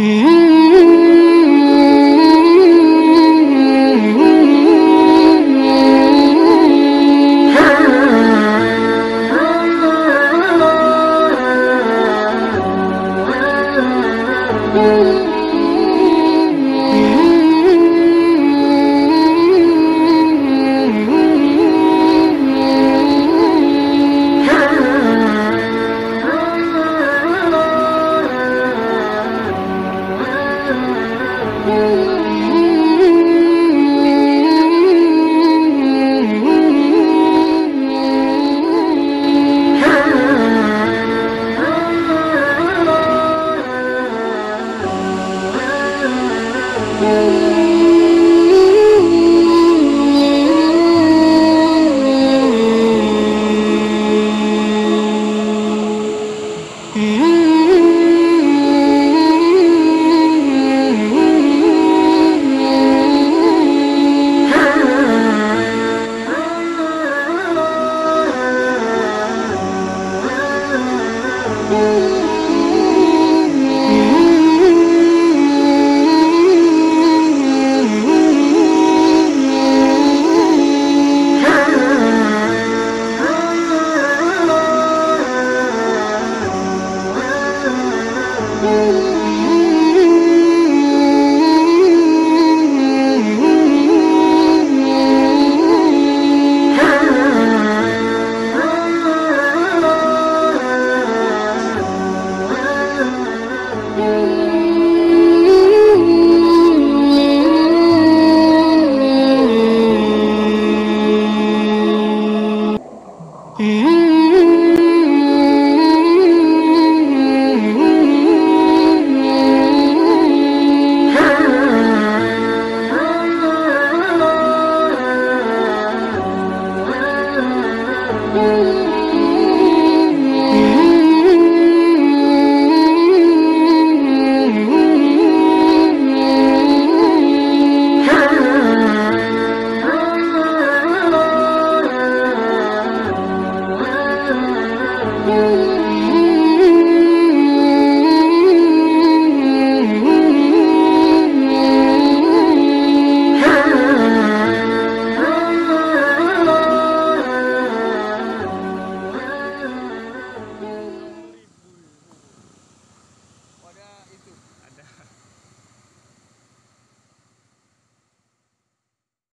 Hmm.